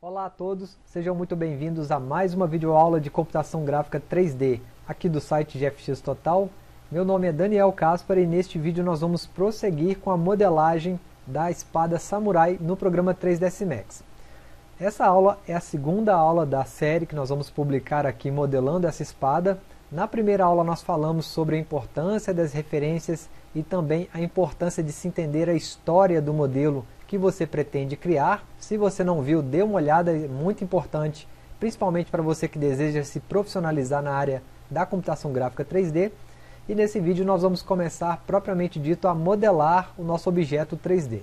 Olá a todos, sejam muito bem-vindos a mais uma videoaula de computação gráfica 3D aqui do site GFX Total. Meu nome é Daniel Caspar e neste vídeo nós vamos prosseguir com a modelagem da espada Samurai no programa 3ds Max. Essa aula é a segunda aula da série que nós vamos publicar aqui modelando essa espada. Na primeira aula nós falamos sobre a importância das referências e também a importância de se entender a história do modelo que você pretende criar. Se você não viu, dê uma olhada, é muito importante, principalmente para você que deseja se profissionalizar na área da computação gráfica 3D. E nesse vídeo nós vamos começar, propriamente dito, a modelar o nosso objeto 3D.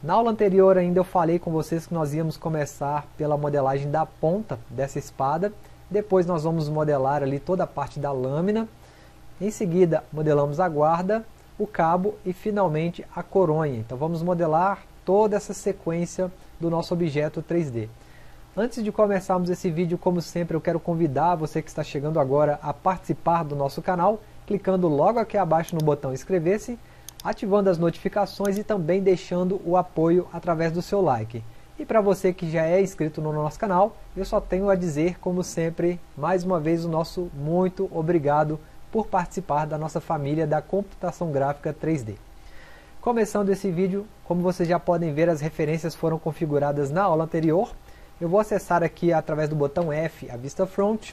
Na aula anterior ainda eu falei com vocês que nós íamos começar pela modelagem da ponta dessa espada, depois nós vamos modelar ali toda a parte da lâmina, em seguida modelamos a guarda, o cabo e finalmente a coronha. Então vamos modelar toda essa sequência do nosso objeto 3D. Antes de começarmos esse vídeo, como sempre, eu quero convidar você que está chegando agora a participar do nosso canal, clicando logo aqui abaixo no botão inscrever-se, ativando as notificações e também deixando o apoio através do seu like. E para você que já é inscrito no nosso canal, eu só tenho a dizer, como sempre, mais uma vez o nosso muito obrigado por participar da nossa família da computação gráfica 3D. Começando esse vídeo, como vocês já podem ver, as referências foram configuradas na aula anterior. Eu vou acessar aqui através do botão F a vista front.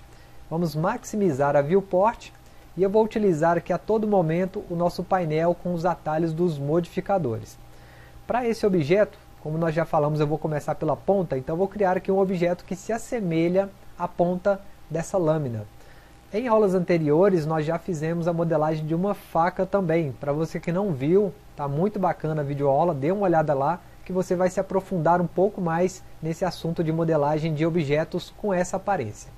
Vamos maximizar a viewport e eu vou utilizar aqui a todo momento o nosso painel com os atalhos dos modificadores. Para esse objeto, como nós já falamos, eu vou começar pela ponta, então vou criar aqui um objeto que se assemelha à ponta dessa lâmina. Em aulas anteriores nós já fizemos a modelagem de uma faca também. Para você que não viu, tá muito bacana a videoaula, dê uma olhada lá que você vai se aprofundar um pouco mais nesse assunto de modelagem de objetos com essa aparência.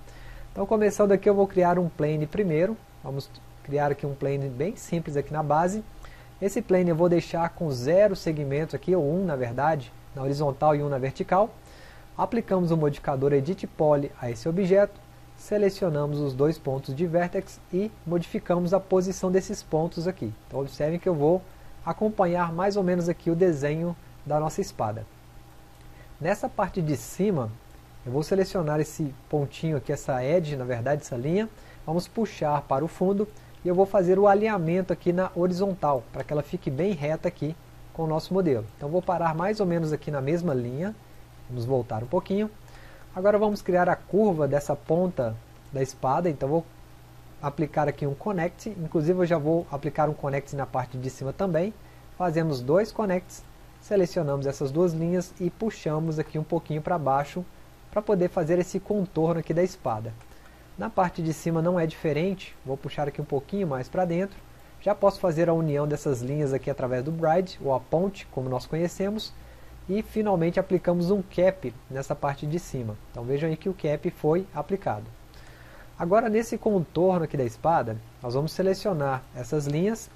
Então começando aqui eu vou criar um plane primeiro, vamos criar aqui um plane bem simples aqui na base. Esse plane eu vou deixar com zero segmento aqui, ou um na verdade, na horizontal e um na vertical. Aplicamos o modificador Edit Poly a esse objeto selecionamos os dois pontos de vertex e modificamos a posição desses pontos aqui. Então observem que eu vou acompanhar mais ou menos aqui o desenho da nossa espada. Nessa parte de cima, eu vou selecionar esse pontinho aqui, essa edge, na verdade, essa linha. Vamos puxar para o fundo e eu vou fazer o alinhamento aqui na horizontal, para que ela fique bem reta aqui com o nosso modelo. Então vou parar mais ou menos aqui na mesma linha. Vamos voltar um pouquinho. Agora vamos criar a curva dessa ponta da espada, então vou aplicar aqui um connect, inclusive eu já vou aplicar um connect na parte de cima também. Fazemos dois connects, selecionamos essas duas linhas e puxamos aqui um pouquinho para baixo para poder fazer esse contorno aqui da espada. Na parte de cima não é diferente, vou puxar aqui um pouquinho mais para dentro. Já posso fazer a união dessas linhas aqui através do bride, ou a ponte, como nós conhecemos e finalmente aplicamos um cap nessa parte de cima. Então vejam aí que o cap foi aplicado. Agora nesse contorno aqui da espada, nós vamos selecionar essas linhas,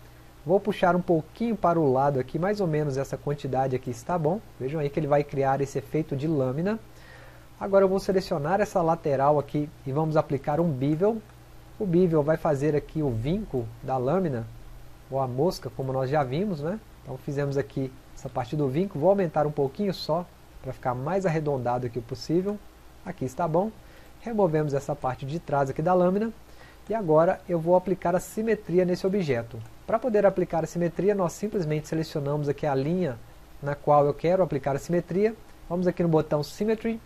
vou puxar um pouquinho para o lado aqui, mais ou menos essa quantidade aqui está bom, vejam aí que ele vai criar esse efeito de lâmina. Agora eu vou selecionar essa lateral aqui e vamos aplicar um bevel. O bevel vai fazer aqui o vinco da lâmina, ou a mosca, como nós já vimos, né? Então fizemos aqui essa parte do vinco, vou aumentar um pouquinho só, para ficar mais arredondado aqui o possível. Aqui está bom. Removemos essa parte de trás aqui da lâmina. E agora eu vou aplicar a simetria nesse objeto. Para poder aplicar a simetria, nós simplesmente selecionamos aqui a linha na qual eu quero aplicar a simetria. Vamos aqui no botão Symmetry,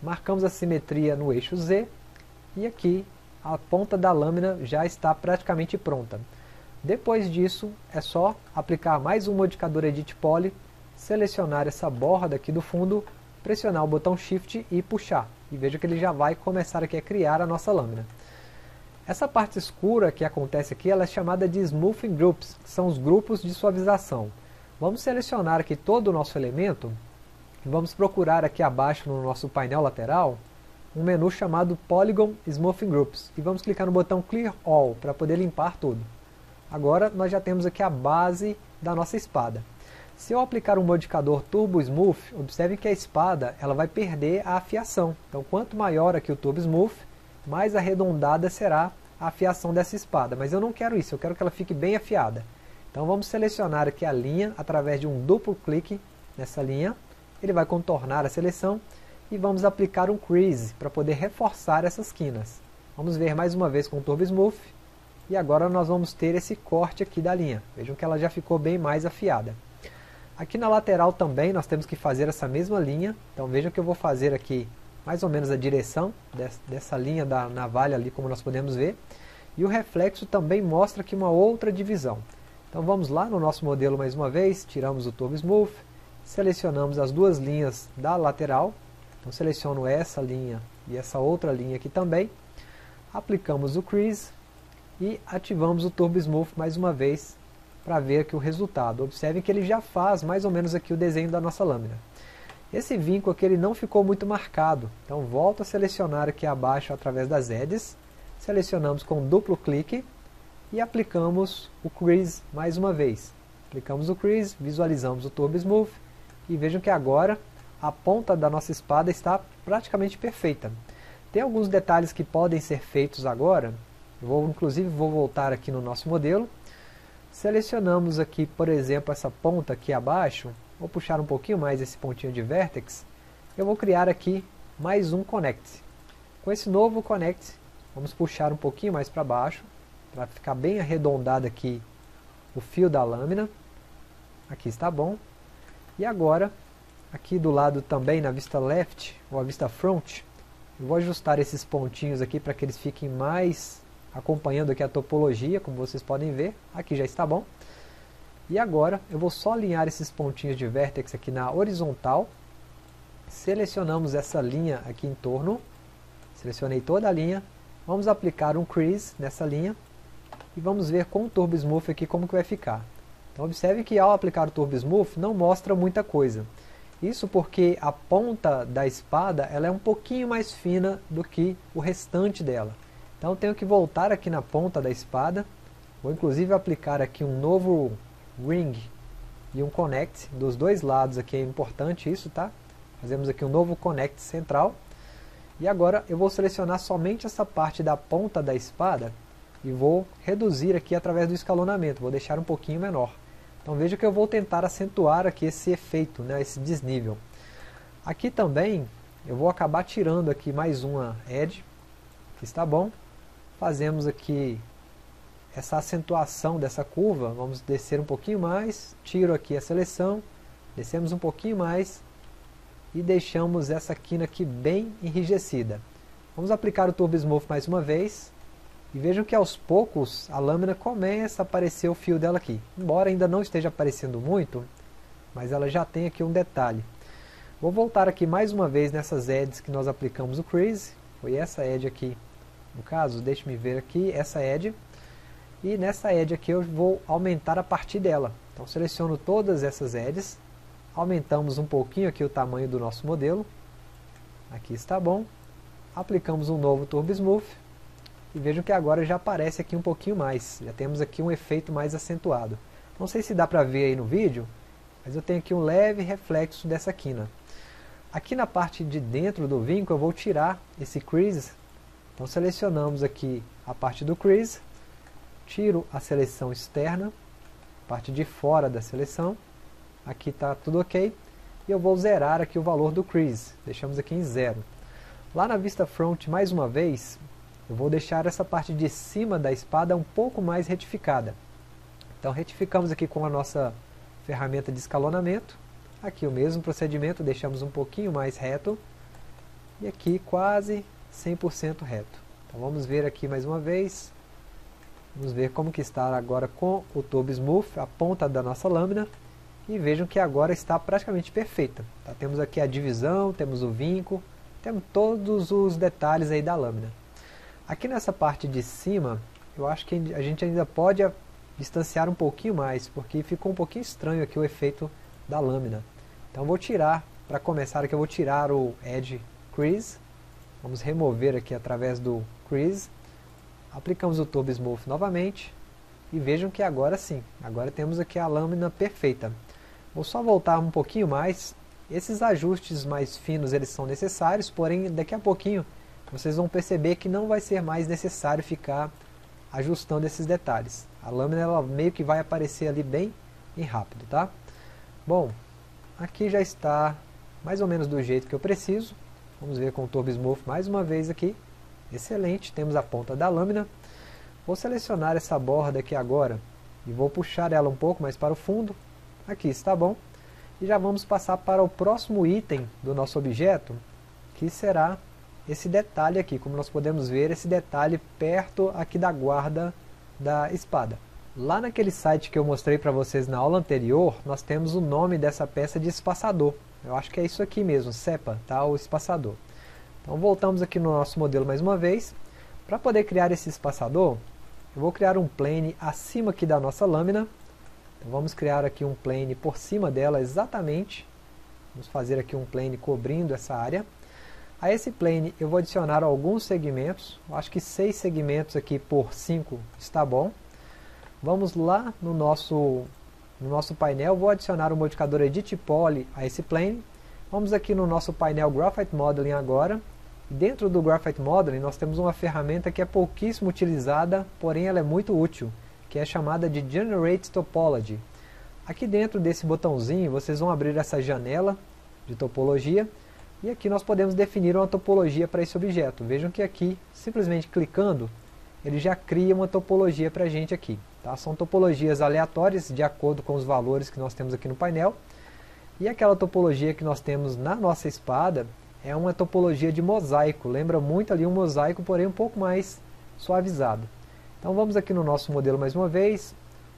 marcamos a simetria no eixo Z, e aqui a ponta da lâmina já está praticamente pronta. Depois disso, é só aplicar mais um modificador Edit Poly, selecionar essa borda aqui do fundo, pressionar o botão Shift e puxar. E veja que ele já vai começar aqui a criar a nossa lâmina. Essa parte escura que acontece aqui, ela é chamada de Smoothing Groups, que são os grupos de suavização. Vamos selecionar aqui todo o nosso elemento, e vamos procurar aqui abaixo no nosso painel lateral, um menu chamado Polygon Smoothing Groups, e vamos clicar no botão Clear All, para poder limpar tudo. Agora nós já temos aqui a base da nossa espada. Se eu aplicar um modificador Turbo Smooth, observe que a espada ela vai perder a afiação. Então quanto maior aqui o Turbo Smooth, mais arredondada será a afiação dessa espada. Mas eu não quero isso, eu quero que ela fique bem afiada. Então vamos selecionar aqui a linha através de um duplo clique nessa linha. Ele vai contornar a seleção e vamos aplicar um crease para poder reforçar essas quinas. Vamos ver mais uma vez com o Turbo Smooth e agora nós vamos ter esse corte aqui da linha. Vejam que ela já ficou bem mais afiada. Aqui na lateral também nós temos que fazer essa mesma linha, então vejam que eu vou fazer aqui mais ou menos a direção dessa linha da navalha ali, como nós podemos ver. E o reflexo também mostra aqui uma outra divisão. Então vamos lá no nosso modelo mais uma vez, tiramos o Turbo Smooth, selecionamos as duas linhas da lateral, então seleciono essa linha e essa outra linha aqui também, aplicamos o Crease e ativamos o Turbo Smooth mais uma vez para ver aqui o resultado. Observem que ele já faz mais ou menos aqui o desenho da nossa lâmina. Esse vinco aqui ele não ficou muito marcado, então volto a selecionar aqui abaixo através das edges, selecionamos com duplo clique e aplicamos o crease mais uma vez. Aplicamos o crease, visualizamos o Turbo Smooth e vejam que agora a ponta da nossa espada está praticamente perfeita. Tem alguns detalhes que podem ser feitos agora, vou, inclusive vou voltar aqui no nosso modelo, selecionamos aqui por exemplo essa ponta aqui abaixo, vou puxar um pouquinho mais esse pontinho de vertex, eu vou criar aqui mais um connect. Com esse novo connect, vamos puxar um pouquinho mais para baixo, para ficar bem arredondado aqui o fio da lâmina. Aqui está bom. E agora, aqui do lado também na vista left, ou a vista front, eu vou ajustar esses pontinhos aqui para que eles fiquem mais acompanhando aqui a topologia, como vocês podem ver. Aqui já está bom. E agora eu vou só alinhar esses pontinhos de vértex aqui na horizontal. Selecionamos essa linha aqui em torno. Selecionei toda a linha. Vamos aplicar um crease nessa linha e vamos ver com o Turbo Smooth aqui como que vai ficar. Então observe que ao aplicar o Turbo Smooth não mostra muita coisa. Isso porque a ponta da espada ela é um pouquinho mais fina do que o restante dela. Então tenho que voltar aqui na ponta da espada. Vou inclusive aplicar aqui um novo ring e um connect dos dois lados aqui é importante isso, tá? Fazemos aqui um novo connect central. E agora eu vou selecionar somente essa parte da ponta da espada e vou reduzir aqui através do escalonamento, vou deixar um pouquinho menor. Então veja que eu vou tentar acentuar aqui esse efeito, né, esse desnível. Aqui também eu vou acabar tirando aqui mais uma edge, que está bom. Fazemos aqui essa acentuação dessa curva, vamos descer um pouquinho mais, tiro aqui a seleção, descemos um pouquinho mais e deixamos essa quina aqui bem enrijecida. Vamos aplicar o Turbo Smooth mais uma vez, e vejam que aos poucos a lâmina começa a aparecer o fio dela aqui. Embora ainda não esteja aparecendo muito, mas ela já tem aqui um detalhe. Vou voltar aqui mais uma vez nessas edges que nós aplicamos o crease. Foi essa edge aqui, no caso, deixe-me ver aqui, essa edge. E nessa edge aqui eu vou aumentar a partir dela. Então seleciono todas essas edges, aumentamos um pouquinho aqui o tamanho do nosso modelo. Aqui está bom. Aplicamos um novo Turbo Smooth e vejam que agora já aparece aqui um pouquinho mais, já temos aqui um efeito mais acentuado. Não sei se dá para ver aí no vídeo, mas eu tenho aqui um leve reflexo dessa quina. Aqui na parte de dentro do vinco eu vou tirar esse crease, então selecionamos aqui a parte do crease, tiro a seleção externa, parte de fora da seleção, aqui está tudo ok, e eu vou zerar aqui o valor do crease, deixamos aqui em zero. Lá na vista front, mais uma vez, eu vou deixar essa parte de cima da espada um pouco mais retificada. Então retificamos aqui com a nossa ferramenta de escalonamento. Aqui o mesmo procedimento, deixamos um pouquinho mais reto. E aqui quase 100% reto. Então vamos ver aqui mais uma vez. Vamos ver como que está agora com o Turbo Smooth, a ponta da nossa lâmina. E vejam que agora está praticamente perfeita. Tá? Temos aqui a divisão, temos o vinco, temos todos os detalhes aí da lâmina. Aqui nessa parte de cima, eu acho que a gente ainda pode distanciar um pouquinho mais, porque ficou um pouquinho estranho aqui o efeito da lâmina. Então vou tirar, para começar aqui eu vou tirar o Edge Crease, vamos remover aqui através do Crease, aplicamos o Turbo Smooth novamente, e vejam que agora sim, agora temos aqui a lâmina perfeita. Vou só voltar um pouquinho mais, esses ajustes mais finos eles são necessários, porém daqui a pouquinho vocês vão perceber que não vai ser mais necessário ficar ajustando esses detalhes. A lâmina ela meio que vai aparecer ali bem e rápido, tá? Bom, aqui já está mais ou menos do jeito que eu preciso. Vamos ver com o Turbo Smooth mais uma vez aqui. Excelente, temos a ponta da lâmina. Vou selecionar essa borda aqui agora e vou puxar ela um pouco mais para o fundo. Aqui está bom. E já vamos passar para o próximo item do nosso objeto, que será esse detalhe aqui. Como nós podemos ver, esse detalhe perto aqui da guarda da espada. Lá naquele site que eu mostrei para vocês na aula anterior, nós temos o nome dessa peça de espaçador. Eu acho que é isso aqui mesmo, CEPA, tá? o espaçador. Então voltamos aqui no nosso modelo mais uma vez. Para poder criar esse espaçador, eu vou criar um plane acima aqui da nossa lâmina. Então vamos criar aqui um plane por cima dela exatamente. Vamos fazer aqui um plane cobrindo essa área. A esse plane eu vou adicionar alguns segmentos. Eu acho que seis segmentos aqui por 5 está bom. Vamos lá no nosso, no nosso painel, vou adicionar o modificador Edit Poly a esse plane. Vamos aqui no nosso painel Graphite Modeling agora. Dentro do Graphite Modeling nós temos uma ferramenta que é pouquíssimo utilizada, porém ela é muito útil, que é chamada de Generate Topology. Aqui dentro desse botãozinho vocês vão abrir essa janela de topologia e aqui nós podemos definir uma topologia para esse objeto. Vejam que aqui, simplesmente clicando, ele já cria uma topologia para a gente aqui. Tá? São topologias aleatórias de acordo com os valores que nós temos aqui no painel. E aquela topologia que nós temos na nossa espada é uma topologia de mosaico. Lembra muito ali um mosaico, porém um pouco mais suavizado. Então vamos aqui no nosso modelo mais uma vez.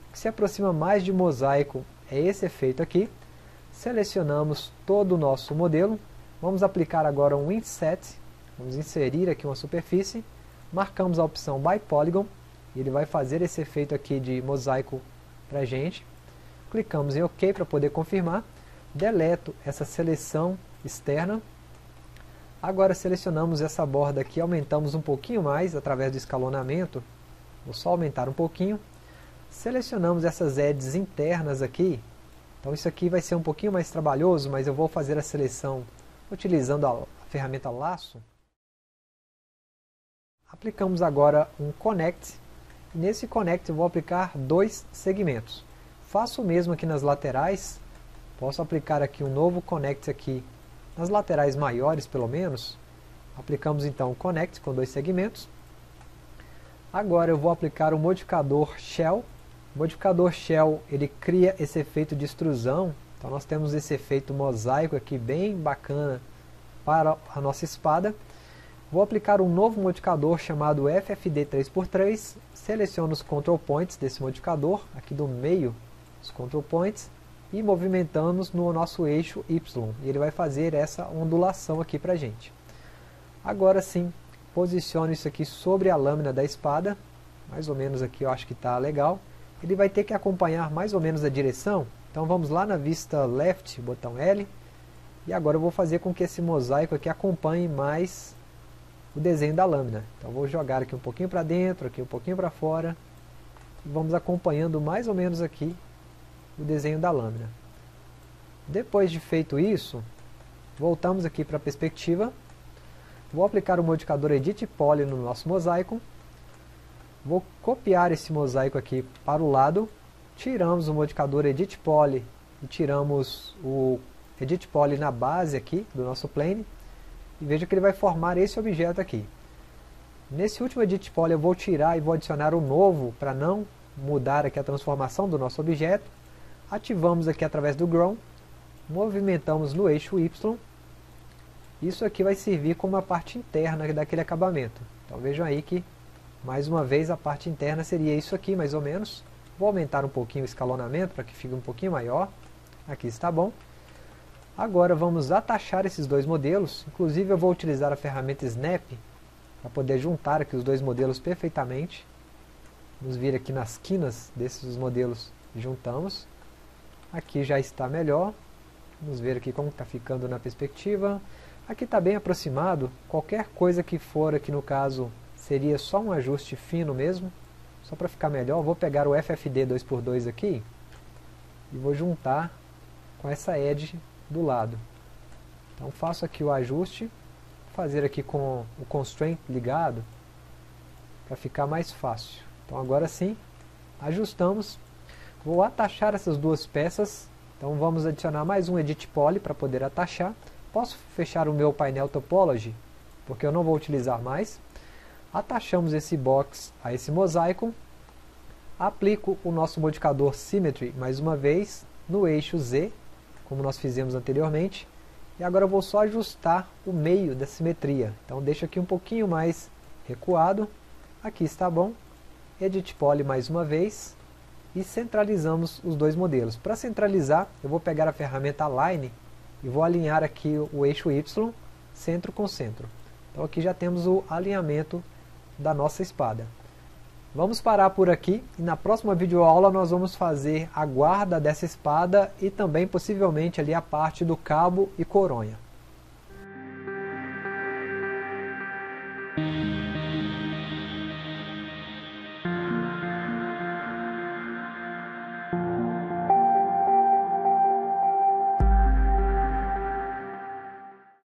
O que se aproxima mais de mosaico é esse efeito aqui. Selecionamos todo o nosso modelo. Vamos aplicar agora um inset. Vamos inserir aqui uma superfície. Marcamos a opção By Polygon e ele vai fazer esse efeito aqui de mosaico para a gente. Clicamos em OK para poder confirmar. Deleto essa seleção externa. Agora selecionamos essa borda aqui, aumentamos um pouquinho mais através do escalonamento. Vou só aumentar um pouquinho. Selecionamos essas edges internas aqui. Então isso aqui vai ser um pouquinho mais trabalhoso, mas eu vou fazer a seleção utilizando a ferramenta laço. Aplicamos agora um connect Nesse Connect vou aplicar dois segmentos. Faço o mesmo aqui nas laterais. Posso aplicar aqui um novo Connect aqui nas laterais maiores pelo menos. Aplicamos então o Connect com dois segmentos. Agora eu vou aplicar o modificador Shell. O modificador Shell ele cria esse efeito de extrusão. Então nós temos esse efeito mosaico aqui bem bacana para a nossa espada. Vou aplicar um novo modificador chamado FFD 3x3, seleciono os control points desse modificador, aqui do meio, os control points, e movimentamos no nosso eixo Y, e ele vai fazer essa ondulação aqui para a gente. Agora sim, posiciono isso aqui sobre a lâmina da espada, mais ou menos aqui eu acho que está legal. Ele vai ter que acompanhar mais ou menos a direção, então vamos lá na vista left, botão L, e agora eu vou fazer com que esse mosaico aqui acompanhe mais o desenho da lâmina. Então vou jogar aqui um pouquinho para dentro, aqui um pouquinho para fora. E vamos acompanhando mais ou menos aqui o desenho da lâmina. Depois de feito isso, voltamos aqui para a perspectiva. Vou aplicar o modificador Edit Poly no nosso mosaico. Vou copiar esse mosaico aqui para o lado. Tiramos o modificador Edit Poly e tiramos o Edit Poly na base aqui do nosso plane e veja que ele vai formar esse objeto aqui. Nesse último Edit Poly eu vou tirar e vou adicionar um novo para não mudar aqui a transformação do nosso objeto. Ativamos aqui através do Grow, movimentamos no eixo Y. Isso aqui vai servir como a parte interna daquele acabamento. Então vejam aí que, mais uma vez, a parte interna seria isso aqui, mais ou menos. Vou aumentar um pouquinho o escalonamento para que fique um pouquinho maior. Aqui está bom. Agora vamos atachar esses dois modelos, inclusive eu vou utilizar a ferramenta Snap para poder juntar aqui os dois modelos perfeitamente. Vamos vir aqui nas quinas desses modelos e juntamos. Aqui já está melhor. Vamos ver aqui como está ficando na perspectiva. Aqui está bem aproximado. Qualquer coisa que for aqui no caso seria só um ajuste fino mesmo. Só para ficar melhor, vou pegar o FFD 2x2 aqui e vou juntar com essa edge do lado. Então faço aqui o ajuste, fazer aqui com o constraint ligado, para ficar mais fácil. Então agora sim, ajustamos. Vou atachar essas duas peças, então vamos adicionar mais um Edit Poly para poder atachar. posso fechar o meu painel Topology, porque eu não vou utilizar mais. Atachamos esse box a esse mosaico. Aplico o nosso modificador Symmetry mais uma vez no eixo Z, como nós fizemos anteriormente. E agora eu vou só ajustar o meio da simetria. Então deixo aqui um pouquinho mais recuado. Aqui está bom. Edit Poly mais uma vez. E centralizamos os dois modelos. Para centralizar, eu vou pegar a ferramenta Align e vou alinhar aqui o eixo Y, centro com centro. Então aqui já temos o alinhamento da nossa espada. Vamos parar por aqui e na próxima videoaula nós vamos fazer a guarda dessa espada e também possivelmente ali a parte do cabo e coronha.